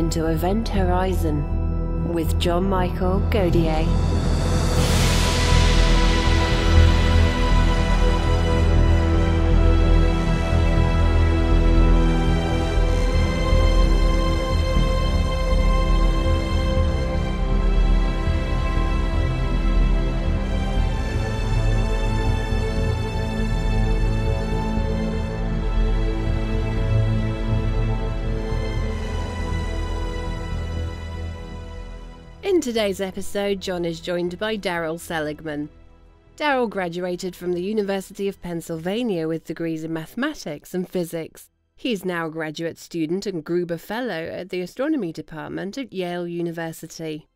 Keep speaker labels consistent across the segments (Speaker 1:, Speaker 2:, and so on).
Speaker 1: into Event Horizon with John Michael Godier. In today's episode, John is joined by Darryl Seligman. Darryl graduated from the University of Pennsylvania with degrees in mathematics and physics. He is now a graduate student and Gruber Fellow at the Astronomy Department at Yale University.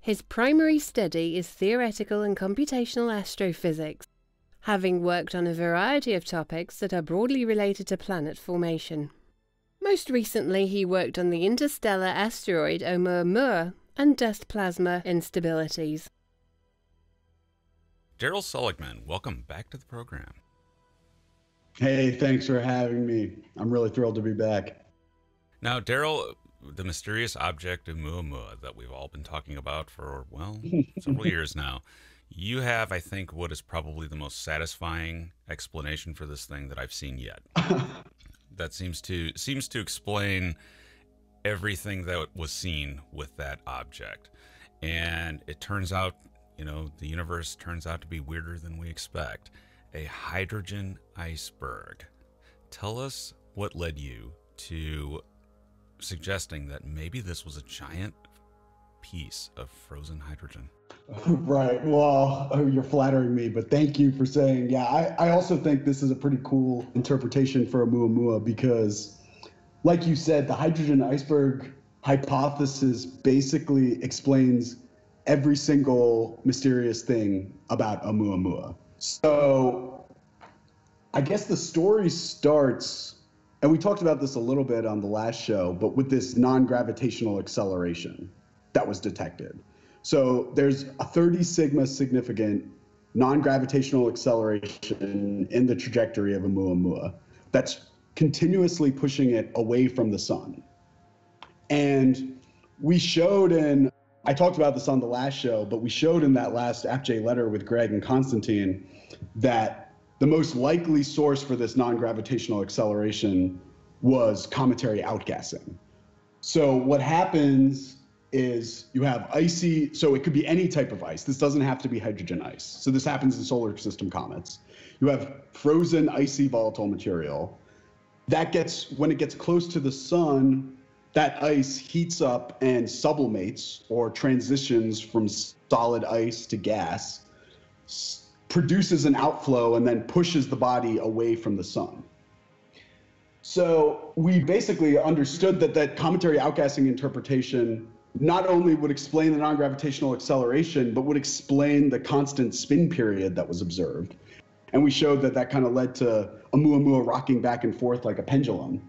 Speaker 1: His primary study is theoretical and computational astrophysics, having worked on a variety of topics that are broadly related to planet formation. Most recently, he worked on the interstellar asteroid Oumuamua and dust plasma instabilities.
Speaker 2: Darryl Seligman, welcome back to the program.
Speaker 3: Hey, thanks for having me. I'm really thrilled to be back.
Speaker 2: Now, Darryl, the mysterious object of Oumuamua that we've all been talking about for, well, several years now, you have, I think, what is probably the most satisfying explanation for this thing that I've seen yet. that seems to seems to explain everything that was seen with that object. And it turns out, you know, the universe turns out to be weirder than we expect. A hydrogen iceberg. Tell us what led you to suggesting that maybe this was a giant piece of frozen hydrogen.
Speaker 3: Right. Well, oh, you're flattering me, but thank you for saying. Yeah, I, I also think this is a pretty cool interpretation for Oumuamua because like you said, the hydrogen iceberg hypothesis basically explains every single mysterious thing about Oumuamua. So I guess the story starts, and we talked about this a little bit on the last show, but with this non gravitational acceleration that was detected. So there's a 30 sigma significant non gravitational acceleration in the trajectory of Oumuamua that's continuously pushing it away from the sun. And we showed in, I talked about this on the last show, but we showed in that last ApJ letter with Greg and Konstantin that the most likely source for this non gravitational acceleration was cometary outgassing. So what happens is you have icy, so it could be any type of ice. This doesn't have to be hydrogen ice. So this happens in solar system comets. You have frozen, icy, volatile material that gets when it gets close to the sun that ice heats up and sublimates or transitions from solid ice to gas produces an outflow and then pushes the body away from the sun. So we basically understood that that cometary outgassing interpretation not only would explain the non-gravitational acceleration but would explain the constant spin period that was observed and we showed that that kind of led to Oumuamua rocking back and forth like a pendulum.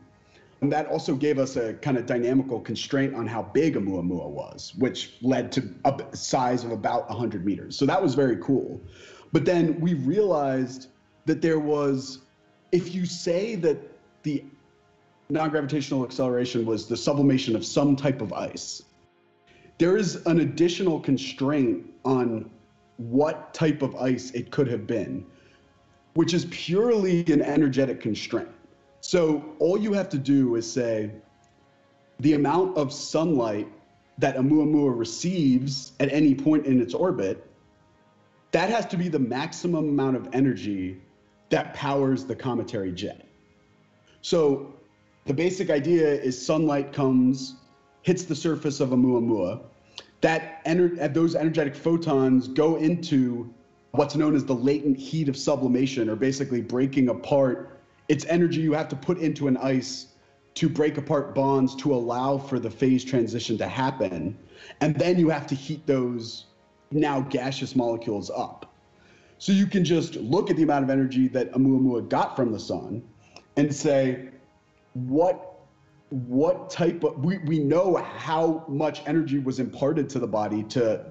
Speaker 3: And that also gave us a kind of dynamical constraint on how big Oumuamua was, which led to a size of about 100 meters. So that was very cool. But then we realized that there was, if you say that the non-gravitational acceleration was the sublimation of some type of ice, there is an additional constraint on what type of ice it could have been which is purely an energetic constraint. So all you have to do is say the amount of sunlight that Oumuamua receives at any point in its orbit, that has to be the maximum amount of energy that powers the cometary jet. So the basic idea is sunlight comes, hits the surface of Oumuamua, that ener- those energetic photons go into what's known as the latent heat of sublimation, or basically breaking apart. It's energy you have to put into an ice to break apart bonds to allow for the phase transition to happen. And then you have to heat those now gaseous molecules up. So you can just look at the amount of energy that Oumuamua got from the sun and say, what what type of we, we know how much energy was imparted to the body to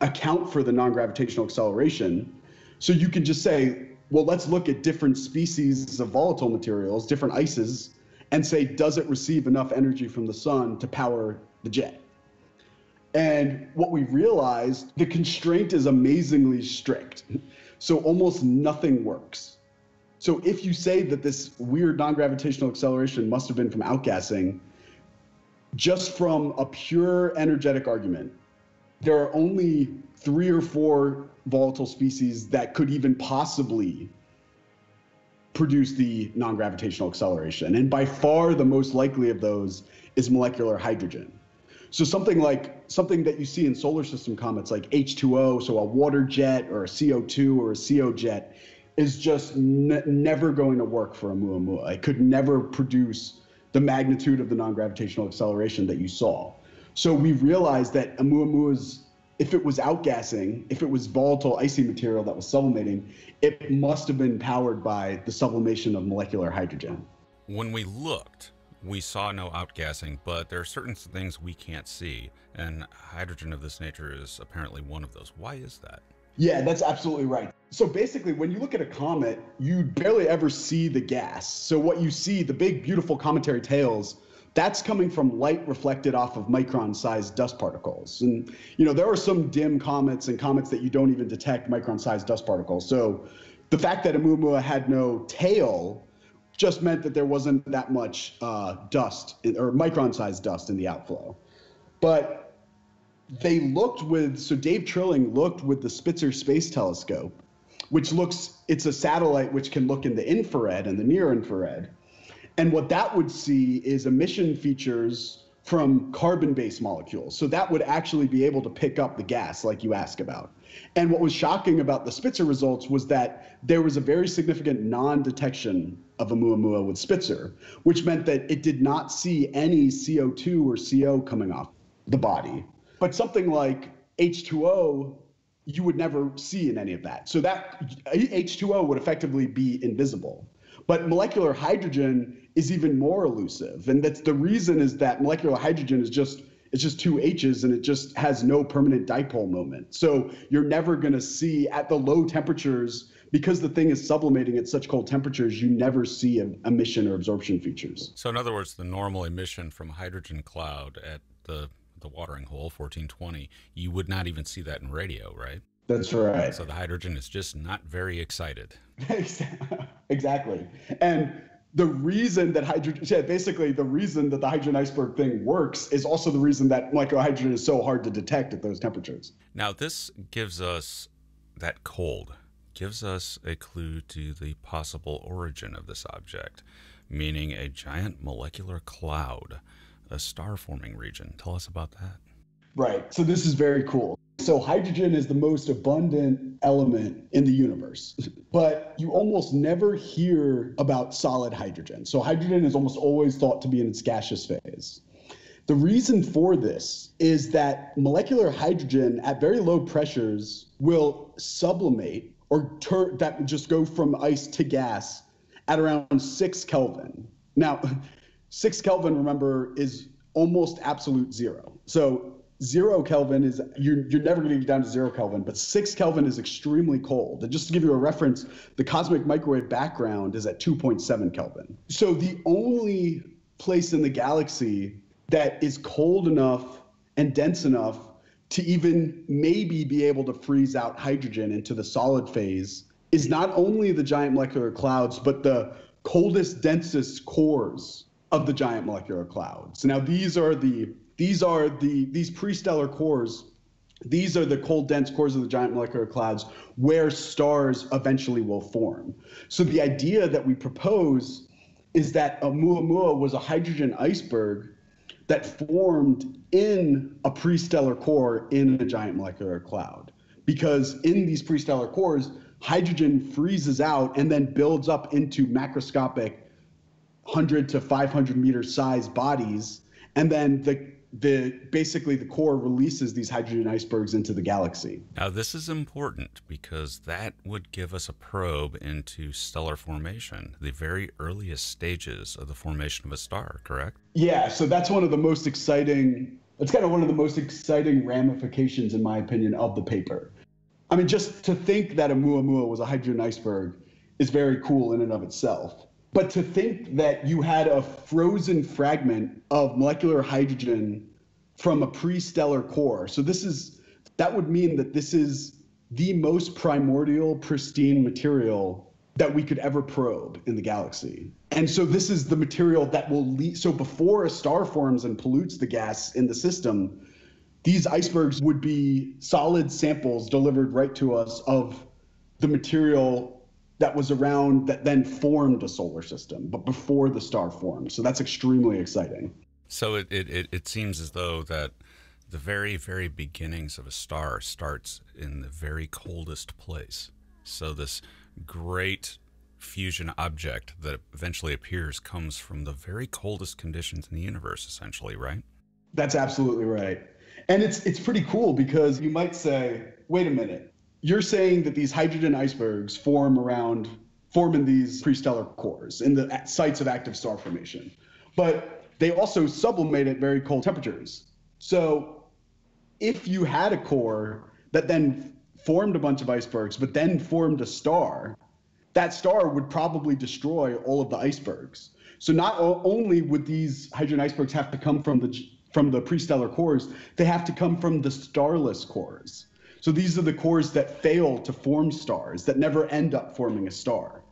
Speaker 3: account for the non-gravitational acceleration. So you can just say, well, let's look at different species of volatile materials, different ices, and say, does it receive enough energy from the sun to power the jet. And what we realized, the constraint is amazingly strict. So almost nothing works. So if you say that this weird non-gravitational acceleration must have been from outgassing, just from a pure energetic argument, there are only three or four volatile species that could even possibly produce the non-gravitational acceleration. And by far the most likely of those is molecular hydrogen. So something like something that you see in solar system comets like H2O, so a water jet or a CO2 or a CO jet, is just ne- never going to work for Oumuamua. It could never produce the magnitude of the non-gravitational acceleration that you saw. So we realized that Oumuamua's if it was outgassing, if it was volatile icy material that was sublimating, it must have been powered by the sublimation of molecular hydrogen.
Speaker 2: When we looked, we saw no outgassing, but there are certain things we can't see, and hydrogen of this nature is apparently one of those. Why is that?
Speaker 3: Yeah, that's absolutely right. So basically, when you look at a comet, you barely ever see the gas. So what you see, the big, beautiful cometary tails, that's coming from light reflected off of micron-sized dust particles. And you know, there are some dim comets and comets that you don't even detect micron-sized dust particles. So the fact that Oumuamua had no tail just meant that there wasn't that much uh, dust or micron-sized dust in the outflow. But they looked with so Dave Trilling looked with the Spitzer Space Telescope, which looks it's a satellite which can look in the infrared and the near infrared and what that would see is emission features from carbon based molecules. So that would actually be able to pick up the gas, like you ask about. And what was shocking about the Spitzer results was that there was a very significant non detection of Oumuamua with Spitzer, which meant that it did not see any CO2 or CO coming off the body. But something like H2O, you would never see in any of that. So that H2O would effectively be invisible. But molecular hydrogen is even more elusive. And that's the reason is that molecular hydrogen is just it's just two H's and it just has no permanent dipole moment. So you're never going to see at the low temperatures because the thing is sublimating at such cold temperatures, you never see emission or absorption features.
Speaker 2: So in other words, the normal emission from hydrogen cloud at the the watering hole 1420, you would not even see that in radio, right?
Speaker 3: That's right.
Speaker 2: So the hydrogen is just not very excited.
Speaker 3: exactly. And the reason that hydrogen, yeah, basically the reason that the hydrogen iceberg thing works is also the reason that molecular hydrogen is so hard to detect at those temperatures.
Speaker 2: Now, this gives us that cold, gives us a clue to the possible origin of this object, meaning a giant molecular cloud, a star forming region. Tell us about that.
Speaker 3: Right. So, this is very cool. So hydrogen is the most abundant element in the universe, but you almost never hear about solid hydrogen. So hydrogen is almost always thought to be in its gaseous phase. The reason for this is that molecular hydrogen at very low pressures will sublimate or that just go from ice to gas at around 6 Kelvin. Now, 6 Kelvin, remember, is almost absolute zero. So zero Kelvin is you're, you're never going to get down to zero Kelvin, but six Kelvin is extremely cold. And just to give you a reference, the cosmic microwave background is at 2.7 Kelvin. So the only place in the galaxy that is cold enough and dense enough to even maybe be able to freeze out hydrogen into the solid phase is not only the giant molecular clouds, but the coldest, densest cores of the giant molecular clouds. Now, these are the these are the these pre-stellar cores. These are the cold, dense cores of the giant molecular clouds where stars eventually will form. So the idea that we propose is that Oumuamua was a hydrogen iceberg that formed in a pre-stellar core in a giant molecular cloud. Because in these pre-stellar cores, hydrogen freezes out and then builds up into macroscopic 100 to 500 meter size bodies. And then the the basically the core releases these hydrogen icebergs into the galaxy.
Speaker 2: Now this is important because that would give us a probe into stellar formation, the very earliest stages of the formation of a star, correct?
Speaker 3: Yeah, so that's one of the most exciting it's kind of one of the most exciting ramifications in my opinion of the paper. I mean just to think that Oumuamua was a hydrogen iceberg is very cool in and of itself. But to think that you had a frozen fragment of molecular hydrogen from a pre-stellar core. So this is that would mean that this is the most primordial, pristine material that we could ever probe in the galaxy. And so this is the material that will lead. So before a star forms and pollutes the gas in the system, these icebergs would be solid samples delivered right to us of the material that was around that then formed a solar system, but before the star formed. So that's extremely exciting.
Speaker 2: So it, it, it seems as though that the very, very beginnings of a star starts in the very coldest place. So this great fusion object that eventually appears comes from the very coldest conditions in the universe, essentially, right?
Speaker 3: That's absolutely right. And it's it's pretty cool because you might say, wait a minute, you're saying that these hydrogen icebergs form around form in these pre-stellar cores in the sites of active star formation. But they also sublimate at very cold temperatures. So if you had a core that then formed a bunch of icebergs, but then formed a star, that star would probably destroy all of the icebergs. So not only would these hydrogen icebergs have to come from the from the pre-stellar cores, they have to come from the starless cores. So these are the cores that fail to form stars, that never end up forming a star.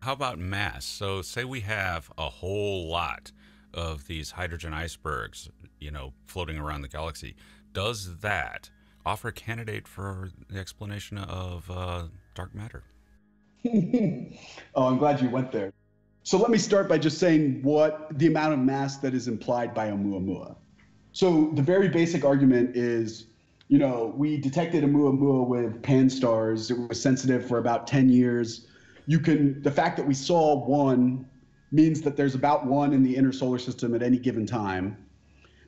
Speaker 2: How about mass? So say we have a whole lot of these hydrogen icebergs, you know, floating around the galaxy. Does that offer a candidate for the explanation of uh, dark matter?
Speaker 3: oh, I'm glad you went there. So let me start by just saying what the amount of mass that is implied by Oumuamua. So the very basic argument is, you know, we detected Oumuamua with pan-STARRS. It was sensitive for about 10 years. You can the fact that we saw one means that there's about one in the inner solar system at any given time.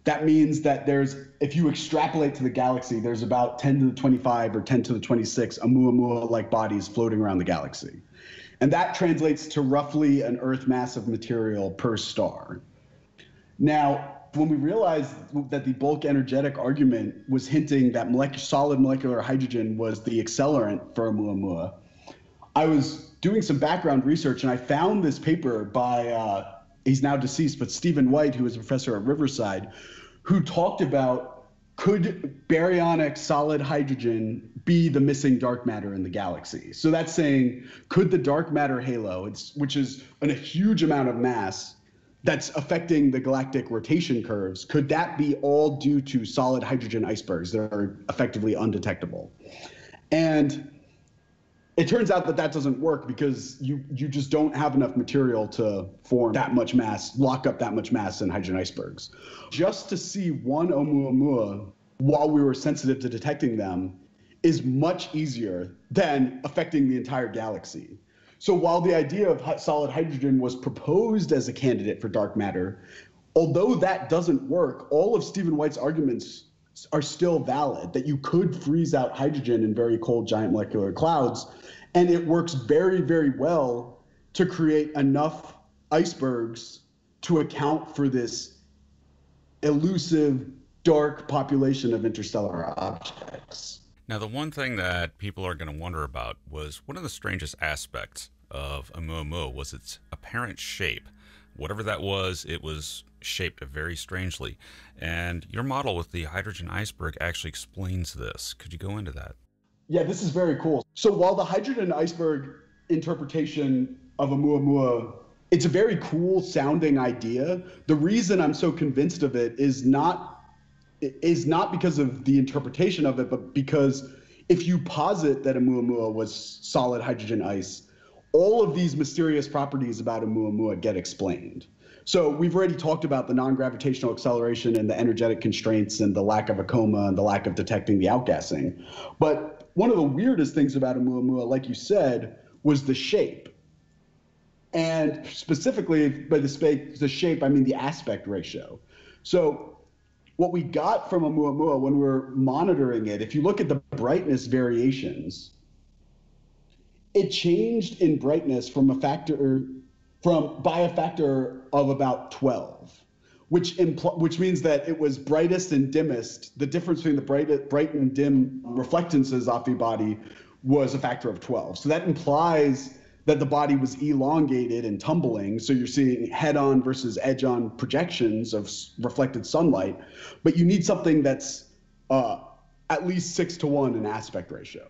Speaker 3: That means that there's, if you extrapolate to the galaxy, there's about 10 to the 25 or 10 to the 26 Oumuamua like bodies floating around the galaxy. And that translates to roughly an Earth mass of material per star. Now, when we realized that the bulk energetic argument was hinting that solid molecular hydrogen was the accelerant for Oumuamua, I was doing some background research and I found this paper by, uh, he's now deceased, but Stephen White, who was a professor at Riverside, who talked about could baryonic solid hydrogen be the missing dark matter in the galaxy? So that's saying, could the dark matter halo, which is an, a huge amount of mass, that's affecting the galactic rotation curves, could that be all due to solid hydrogen icebergs that are effectively undetectable? And it turns out that that doesn't work because you you just don't have enough material to form that much mass, lock up that much mass in hydrogen icebergs. Just to see one Oumuamua while we were sensitive to detecting them is much easier than affecting the entire galaxy. So while the idea of solid hydrogen was proposed as a candidate for dark matter, although that doesn't work, all of Stephen White's arguments are still valid that you could freeze out hydrogen in very cold giant molecular clouds. And it works very, very well to create enough icebergs to account for this elusive, dark population of interstellar objects.
Speaker 2: Now, the one thing that people are going to wonder about was one of the strangest aspects of Oumuamua was its apparent shape. Whatever that was, it was shaped very strangely. And your model with the hydrogen iceberg actually explains this. Could you go into that?
Speaker 3: Yeah, this is very cool. So while the hydrogen iceberg interpretation of Oumuamua it's a very cool sounding idea. The reason I'm so convinced of it is not is not because of the interpretation of it, but because if you posit that Oumuamua was solid hydrogen ice, all of these mysterious properties about Oumuamua get explained. So we've already talked about the non-gravitational acceleration and the energetic constraints and the lack of a coma and the lack of detecting the outgassing. But one of the weirdest things about Oumuamua, like you said, was the shape. And specifically by the, the shape, I mean the aspect ratio. So what we got from Oumuamua when we are monitoring it, if you look at the brightness variations, it changed in brightness from a factor from by a factor of about 12 which impl- which means that it was brightest and dimmest. The difference between the bright bright and dim reflectances off the body was a factor of 12 so that implies that the body was elongated and tumbling. So you're seeing head on versus edge on projections of reflected sunlight. But you need something that's uh, at least six to one in aspect ratio.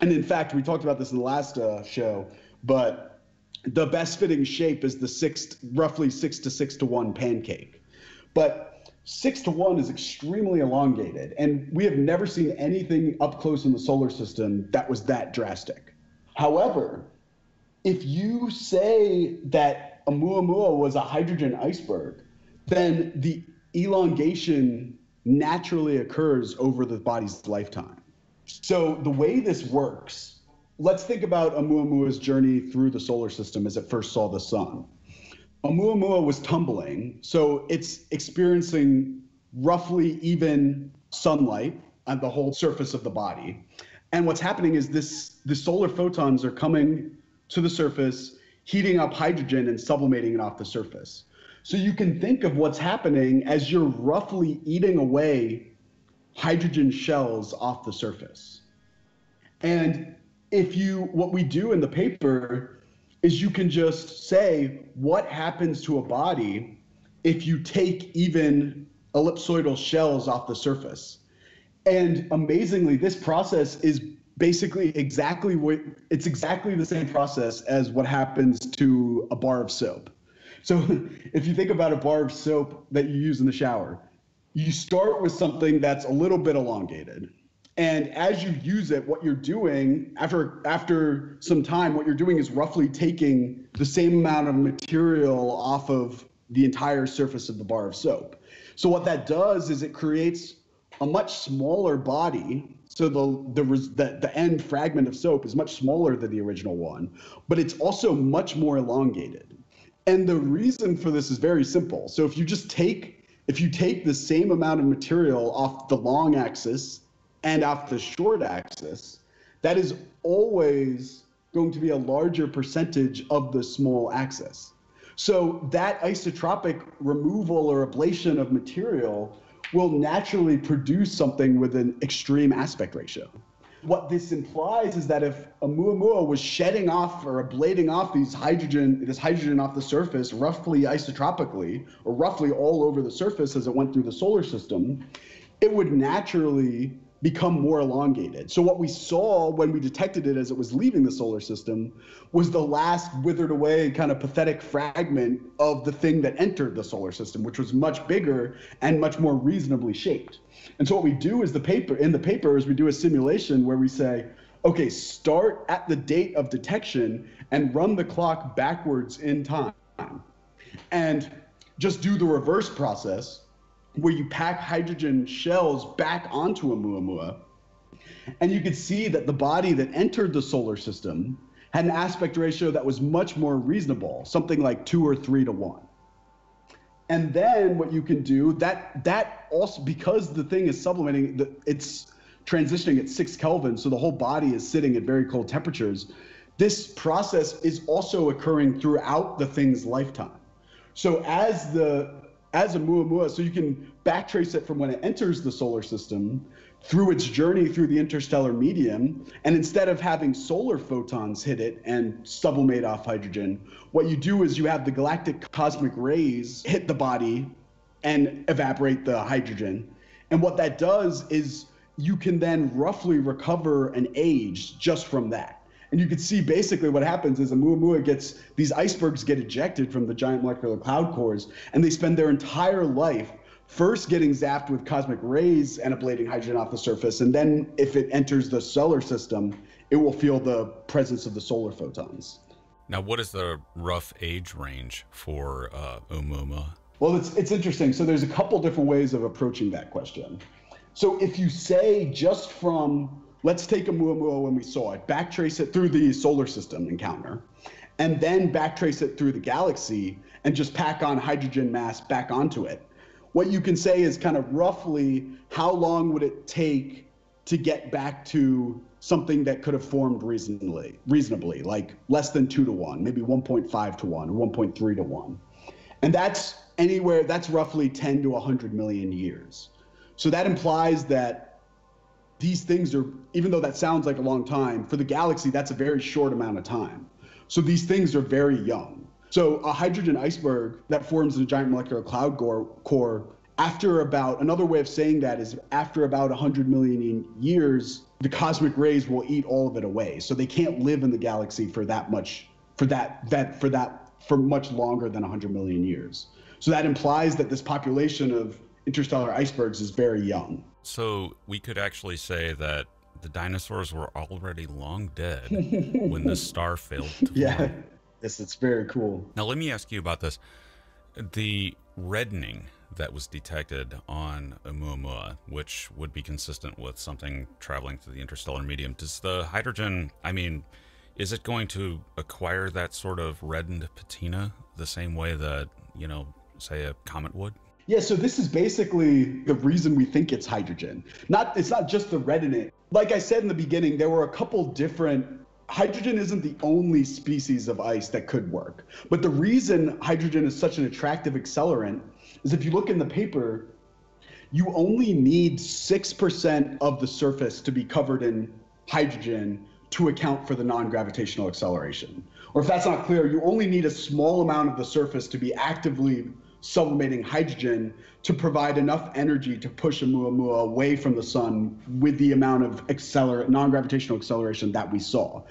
Speaker 3: And in fact, we talked about this in the last uh, show, but the best fitting shape is the six, roughly six to six to one pancake. But six to one is extremely elongated, and we have never seen anything up close in the solar system that was that drastic. However, if you say that Oumuamua was a hydrogen iceberg, then the elongation naturally occurs over the body's lifetime. So the way this works, let's think about Oumuamua's journey through the solar system as it first saw the sun. Oumuamua was tumbling, so it's experiencing roughly even sunlight on the whole surface of the body. And what's happening is this the solar photons are coming to the surface, heating up hydrogen and sublimating it off the surface. So you can think of what's happening as you're roughly eating away hydrogen shells off the surface. And if you, what we do in the paper is you can just say what happens to a body if you take even ellipsoidal shells off the surface. And amazingly, this process is basically exactly what it's exactly the same process as what happens to a bar of soap. So if you think about a bar of soap that you use in the shower, you start with something that's a little bit elongated. And as you use it, what you're doing after after some time, what you're doing is roughly taking the same amount of material off of the entire surface of the bar of soap. So what that does is it creates a much smaller body. So the the the, the end fragment of soap is much smaller than the original one, but it's also much more elongated. And the reason for this is very simple. So if you just take if you take the same amount of material off the long axis and off the short axis, that is always going to be a larger percentage of the small axis. So that isotropic removal or ablation of material will naturally produce something with an extreme aspect ratio. What this implies is that if Oumuamua was shedding off or ablating off these hydrogen, this hydrogen off the surface roughly isotropically, or roughly all over the surface as it went through the solar system, it would naturally become more elongated. So what we saw when we detected it as it was leaving the solar system was the last withered away kind of pathetic fragment of the thing that entered the solar system, which was much bigger and much more reasonably shaped. And so what we do is the paper in the paper is we do a simulation where we say, okay, start at the date of detection and run the clock backwards in time. And just do the reverse process where you pack hydrogen shells back onto Oumuamua. And you could see that the body that entered the solar system had an aspect ratio that was much more reasonable, something like two or three to one. And then what you can do that that also because the thing is sublimating, the, it's transitioning at six Kelvin, so the whole body is sitting at very cold temperatures. This process is also occurring throughout the thing's lifetime. So as the as Oumuamua, so you can backtrace it from when it enters the solar system through its journey through the interstellar medium. And instead of having solar photons hit it and sublimate off hydrogen, what you do is you have the galactic cosmic rays hit the body and evaporate the hydrogen. And what that does is you can then roughly recover an age just from that. And you can see basically what happens is Oumuamua gets these icebergs get ejected from the giant molecular cloud cores, and they spend their entire life first getting zapped with cosmic rays and ablating hydrogen off the surface, and then if it enters the solar system, it will feel the presence of the solar photons.
Speaker 2: Now, what is the rough age range for uh, Oumuamua?
Speaker 3: Well, it's it's interesting. So there's a couple different ways of approaching that question. So if you say just from let's take a Oumuamua when we saw it, backtrace it through the solar system encounter, and then backtrace it through the galaxy and just pack on hydrogen mass back onto it. What you can say is kind of roughly how long would it take to get back to something that could have formed reasonably, reasonably, like less than two to one, maybe 1.5 to one or 1.3 to one. And that's anywhere, that's roughly 10 to 100 million years. So that implies that these things are, even though that sounds like a long time, for the galaxy, that's a very short amount of time. So these things are very young. So a hydrogen iceberg that forms in a giant molecular cloud core, after about another way of saying that is after about 100 million years, the cosmic rays will eat all of it away. So they can't live in the galaxy for that much, for that that for that for much longer than 100 million years. So that implies that this population of interstellar icebergs is very young.
Speaker 2: So we could actually say that the dinosaurs were already long dead when the star failed to
Speaker 3: Yeah.
Speaker 2: form.
Speaker 3: This it's very cool.
Speaker 2: Now let me ask you about this. The reddening that was detected on Oumuamua, which would be consistent with something traveling through the interstellar medium, does the hydrogen, I mean, is it going to acquire that sort of reddened patina the same way that, you know, say a comet would?
Speaker 3: Yeah, so this is basically the reason we think it's hydrogen. Not it's not just the red in it. Like I said in the beginning, there were a couple different hydrogen isn't the only species of ice that could work. But the reason hydrogen is such an attractive accelerant is if you look in the paper, you only need 6% of the surface to be covered in hydrogen to account for the non-gravitational acceleration. Or if that's not clear, you only need a small amount of the surface to be actively sublimating hydrogen to provide enough energy to push a Oumuamua away from the sun with the amount of acceler- non-gravitational acceleration that we saw.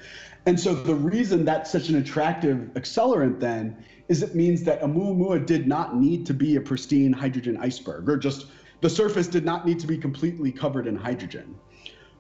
Speaker 3: And so the reason that's such an attractive accelerant then is it means that a Oumuamua did not need to be a pristine hydrogen iceberg or just the surface did not need to be completely covered in hydrogen.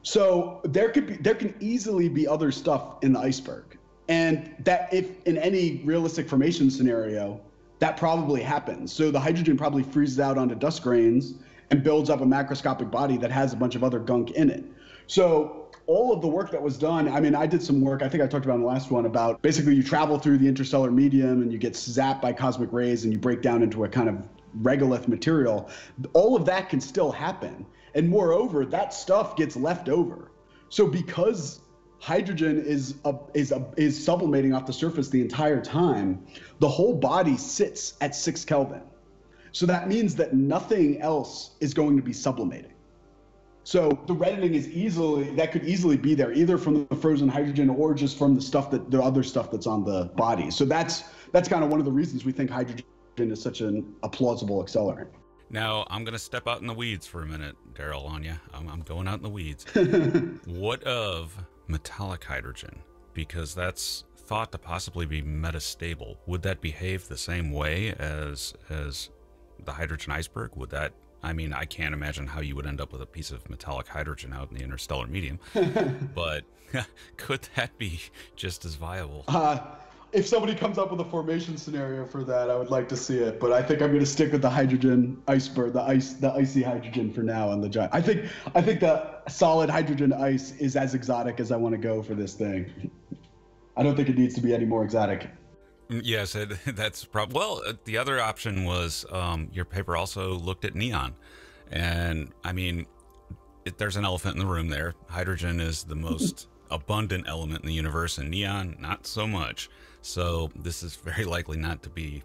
Speaker 3: So there could be there can easily be other stuff in the iceberg. And that if in any realistic formation scenario, that probably happens. So the hydrogen probably freezes out onto dust grains and builds up a macroscopic body that has a bunch of other gunk in it. So all of the work that was done, I mean, I did some work, I think I talked about in the last one about basically you travel through the interstellar medium and you get zapped by cosmic rays and you break down into a kind of regolith material. All of that can still happen. And moreover, that stuff gets left over. So because hydrogen is a, is a, is sublimating off the surface the entire time, the whole body sits at 6 Kelvin. So that means that nothing else is going to be sublimating. So the reddening is easily that could easily be there either from the frozen hydrogen or just from the stuff that the other stuff that's on the body. So that's that's kind of one of the reasons we think hydrogen is such an, a plausible accelerant.
Speaker 2: Now, I'm going to step out in the weeds for a minute, Darryl, on you. I'm, I'm going out in the weeds. what of metallic hydrogen? Because that's thought to possibly be metastable. Would that behave the same way as as the hydrogen iceberg? Would that I mean, I can't imagine how you would end up with a piece of metallic hydrogen out in the interstellar medium, but could that be just as viable?
Speaker 3: Uh, if somebody comes up with a formation scenario for that, I would like to see it. But I think I'm going to stick with the hydrogen iceberg, the ice, the icy hydrogen for now on the giant. I think I think the solid hydrogen ice is as exotic as I want to go for this thing. I don't think it needs to be any more exotic.
Speaker 2: Yes, it, that's probably. Well, uh, the other option was um, your paper also looked at neon, and I mean, it, there's an elephant in the room there. Hydrogen is the most abundant element in the universe, and neon not so much. So this is very likely not to be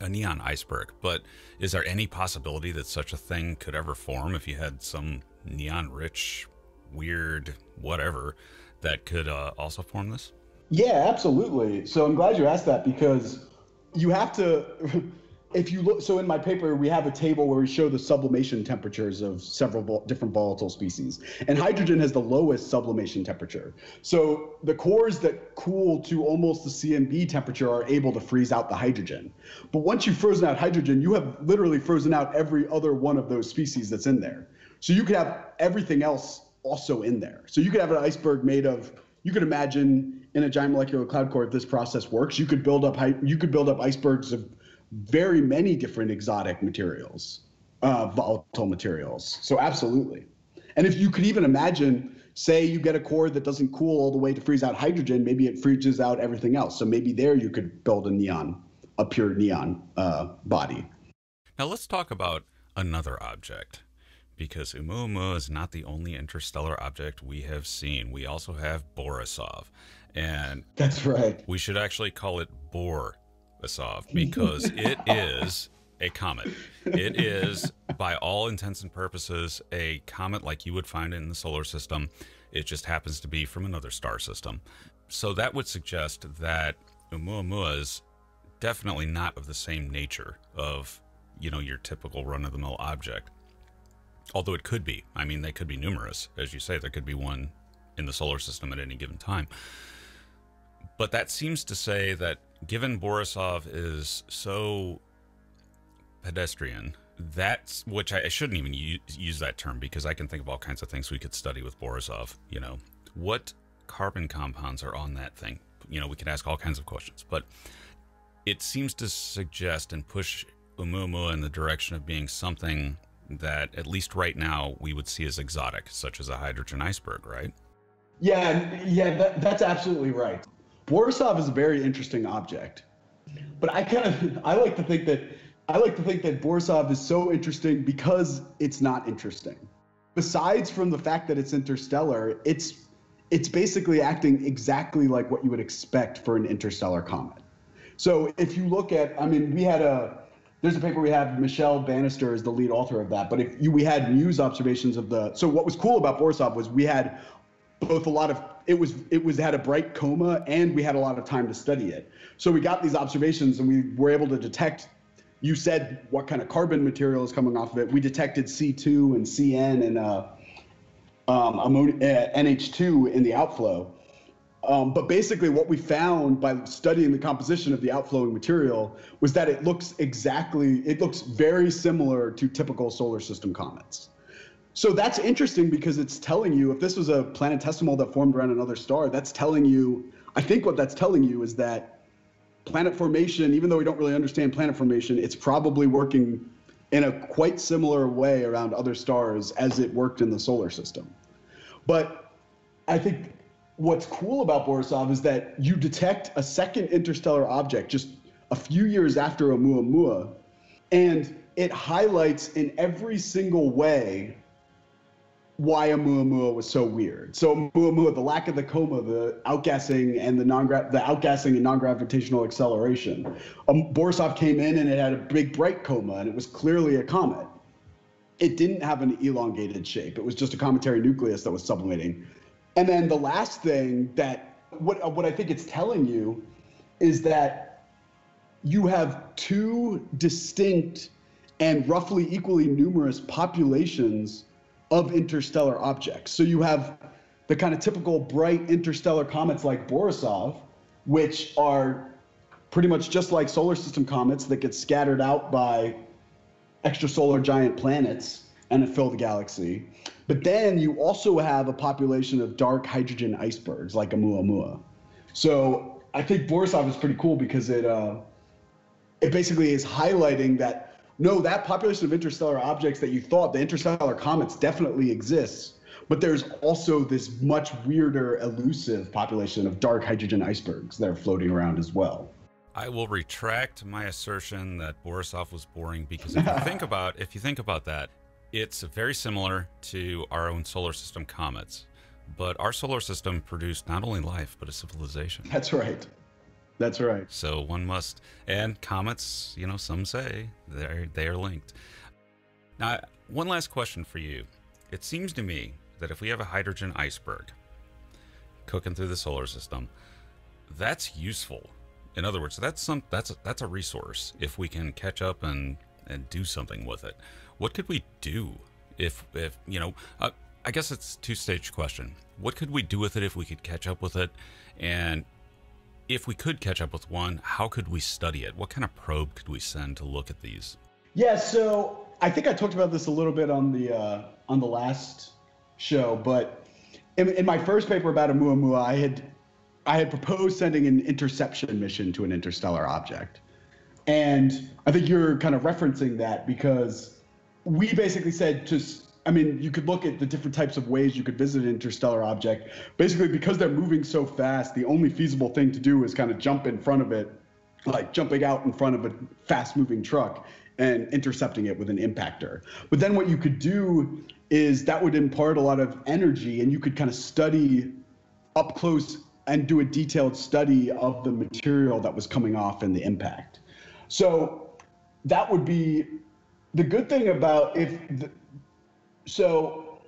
Speaker 2: a neon iceberg. But is there any possibility that such a thing could ever form if you had some neon-rich, weird whatever that could uh, also form this?
Speaker 3: Yeah, absolutely. So I'm glad you asked that because you have to, if you look, so in my paper, we have a table where we show the sublimation temperatures of several vol- different volatile species. And hydrogen has the lowest sublimation temperature. So the cores that cool to almost the CMB temperature are able to freeze out the hydrogen. But once you've frozen out hydrogen, you have literally frozen out every other one of those species that's in there. So you could have everything else also in there. So you could have an iceberg made of, you could imagine in a giant molecular cloud core, if this process works, you could build up you could build up icebergs of very many different exotic materials, uh, volatile materials. So absolutely. And if you could even imagine, say you get a core that doesn't cool all the way to freeze out hydrogen, maybe it freezes out everything else. So maybe there you could build a neon, a pure neon uh, body.
Speaker 2: Now let's talk about another object because Oumuamua is not the only interstellar object we have seen. We also have Borisov. And
Speaker 3: that's right.
Speaker 2: We should actually call it Borisov because it is a comet. It is, by all intents and purposes, a comet like you would find in the solar system. It just happens to be from another star system. So that would suggest that Oumuamua is definitely not of the same nature of, you know, your typical run of the mill object. Although it could be. I mean, they could be numerous. As you say, there could be one in the solar system at any given time. But that seems to say that given Borisov is so pedestrian, that's which I, I shouldn't even use, use that term because I can think of all kinds of things we could study with Borisov. You know, what carbon compounds are on that thing? You know, we could ask all kinds of questions, but it seems to suggest and push Oumuamua in the direction of being something that, at least right now, we would see as exotic, such as a hydrogen iceberg, right?
Speaker 3: Yeah, yeah, that, that's absolutely right. Borisov is a very interesting object, but I kind of I like to think that I like to think that Borisov is so interesting because it's not interesting. Besides from the fact that it's interstellar, it's it's basically acting exactly like what you would expect for an interstellar comet. So if you look at, I mean, we had a there's a paper we have. Michelle Bannister is the lead author of that. But if you, we had news observations of the, so what was cool about Borisov was we had both a lot of it was it was had a bright coma and we had a lot of time to study it. So we got these observations and we were able to detect. You said what kind of carbon material is coming off of it. We detected C2 and CN and uh, um, ammonia, uh, NH2 in the outflow. Um, but basically, what we found by studying the composition of the outflowing material was that it looks exactly, it looks very similar to typical solar system comets. So that's interesting because it's telling you if this was a planetesimal that formed around another star, that's telling you, I think what that's telling you is that planet formation, even though we don't really understand planet formation, it's probably working in a quite similar way around other stars as it worked in the solar system. But I think what's cool about Borisov is that you detect a second interstellar object just a few years after Oumuamua, and it highlights in every single way why Oumuamua was so weird. So Oumuamua, the lack of the coma, the outgassing and the non the outgassing and non-gravitational acceleration. Um, Borisov came in and it had a big bright coma and it was clearly a comet. It didn't have an elongated shape. It was just a cometary nucleus that was sublimating. And then the last thing that what what I think it's telling you is that you have two distinct and roughly equally numerous populations of interstellar objects. So you have the kind of typical bright interstellar comets like Borisov, which are pretty much just like solar system comets that get scattered out by extrasolar giant planets and fill the galaxy. But then you also have a population of dark hydrogen icebergs like Oumuamua. So I think Borisov is pretty cool because it uh, it basically is highlighting that no, that population of interstellar objects that you thought, the interstellar comets, definitely exists. But there's also this much weirder, elusive population of dark hydrogen icebergs that are floating around as well.
Speaker 2: I will retract my assertion that Borisov was boring because if you think about if you think about that, it's very similar to our own solar system comets. But our solar system produced not only life but a civilization.
Speaker 3: That's right. That's right.
Speaker 2: So one must, and comets, you know, some say they're they are linked. Now, one last question for you. It seems to me that if we have a hydrogen iceberg cooking through the solar system, that's useful. In other words, that's some that's a, that's a resource if we can catch up and and do something with it. What could we do if if you know? Uh, I guess it's two stage question. What could we do with it if we could catch up with it, and if we could catch up with one, how could we study it? What kind of probe could we send to look at these?
Speaker 3: Yeah, so I think I talked about this a little bit on the uh, on the last show, but in, in my first paper about Oumuamua, I had I had proposed sending an interception mission to an interstellar object, and I think you're kind of referencing that because we basically said to I mean, you could look at the different types of ways you could visit an interstellar object. Basically, because they're moving so fast, the only feasible thing to do is kind of jump in front of it, like jumping out in front of a fast moving truck and intercepting it with an impactor. But then what you could do is that would impart a lot of energy and you could kind of study up close and do a detailed study of the material that was coming off in the impact. So that would be the good thing about if the, so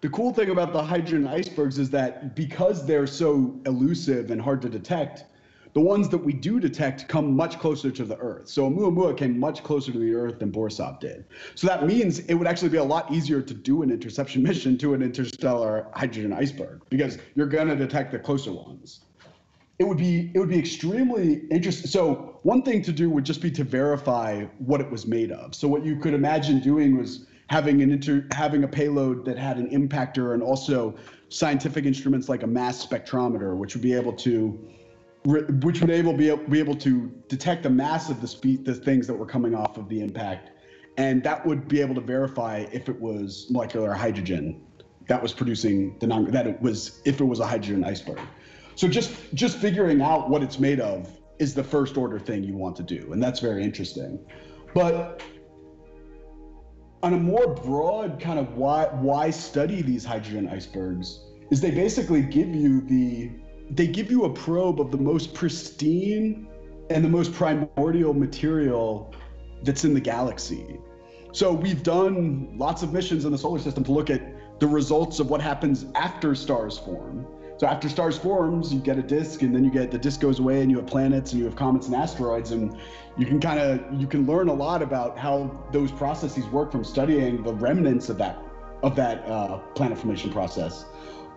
Speaker 3: the cool thing about the hydrogen icebergs is that because they're so elusive and hard to detect, the ones that we do detect come much closer to the Earth. So Oumuamua came much closer to the Earth than Borisov did. So that means it would actually be a lot easier to do an interception mission to an interstellar hydrogen iceberg because you're going to detect the closer ones. It would be it would be extremely interesting. So one thing to do would just be to verify what it was made of. So what you could imagine doing was having an inter having a payload that had an impactor and also scientific instruments like a mass spectrometer, which would be able to which would able be, be able to detect the mass of the speed, the things that were coming off of the impact, and that would be able to verify if it was molecular hydrogen that was producing the non that it was if it was a hydrogen iceberg. So just just figuring out what it's made of is the first order thing you want to do, and that's very interesting. But on a more broad kind of why why study these hydrogen icebergs is they basically give you the they give you a probe of the most pristine and the most primordial material that's in the galaxy. So we've done lots of missions in the solar system to look at the results of what happens after stars form. So after stars forms, you get a disk, and then you get the disk goes away, and you have planets, and you have comets and asteroids, and you can kind of you can learn a lot about how those processes work from studying the remnants of that of that uh, planet formation process.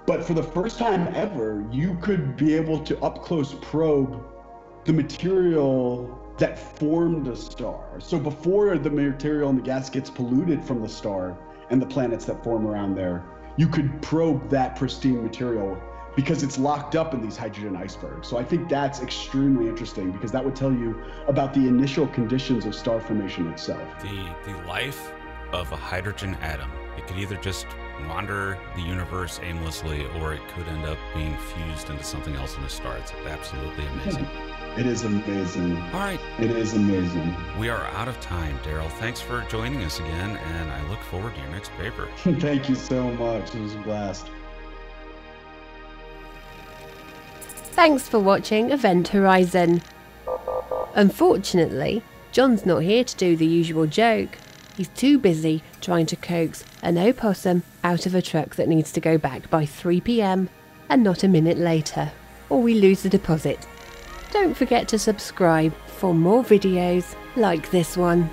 Speaker 3: But for the first time ever, you could be able to up close probe the material that formed a star. So before the material and the gas gets polluted from the star and the planets that form around there, you could probe that pristine material because it's locked up in these hydrogen icebergs. So I think that's extremely interesting because that would tell you about the initial conditions of star formation itself.
Speaker 2: The the life of a hydrogen atom. It could either just wander the universe aimlessly, or it could end up being fused into something else in a star. It's absolutely amazing.
Speaker 3: It is amazing.
Speaker 2: All right.
Speaker 3: It is amazing.
Speaker 2: We are out of time, Darryl. Thanks for joining us again, and I look forward to your next paper.
Speaker 3: Thank you so much. It was a blast.
Speaker 1: Thanks for watching Event Horizon. Unfortunately, John's not here to do the usual joke. He's too busy trying to coax an opossum out of a truck that needs to go back by 3pm and not a minute later, or we lose the deposit. Don't forget to subscribe for more videos like this one.